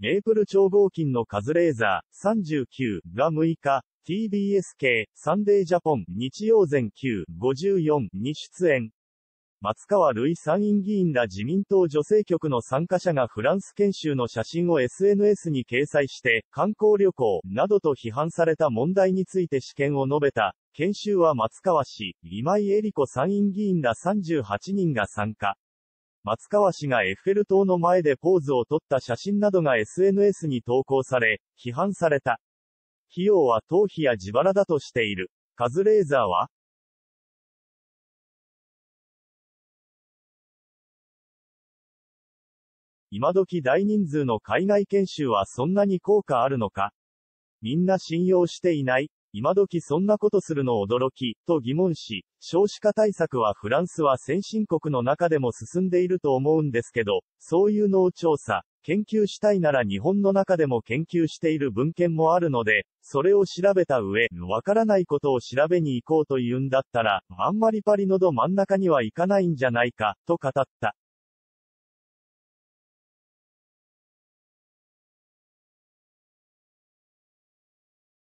メープル超合金のカズレーザー39が6日、TBS 系サンデージャポン日曜前9 54に出演。松川るい参院議員ら自民党女性局の参加者がフランス研修の写真を SNS に掲載して、観光旅行、などと批判された問題について試験を述べた、研修は松川氏、今井絵理子参院議員ら38人が参加。松川氏がエッフェル塔の前でポーズを撮った写真などが SNS に投稿され、批判された。費用は頭皮や自腹だとしている。カズレーザーは？今時大人数の海外研修はそんなに効果あるのか？みんな信用していない今時そんなことするの驚き、と疑問し、少子化対策はフランスは先進国の中でも進んでいると思うんですけど、そういうのを調査、研究したいなら日本の中でも研究している文献もあるので、それを調べた上、わからないことを調べに行こうというんだったら、あんまりパリのど真ん中には行かないんじゃないか、と語った。